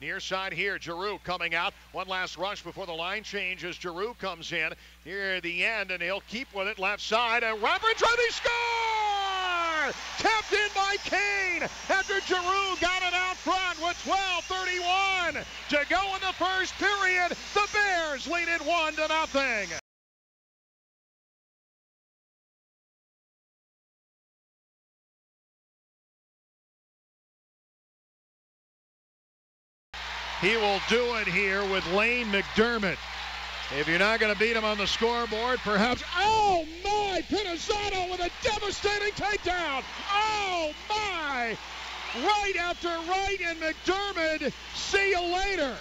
Near side here, Giroux coming out. One last rush before the line change as Giroux comes in here at the end, and he'll keep with it left side. And Roberts ready score! Tapped in by Kane after Giroux got it out front with 12:31 to go in the first period. The Bears lead it one to nothing. He will do it here with Lane MacDermid. If you're not going to beat him on the scoreboard, perhaps. Oh my! Pinizzotto with a devastating takedown! Oh my! Right after right, and McDermott, see you later.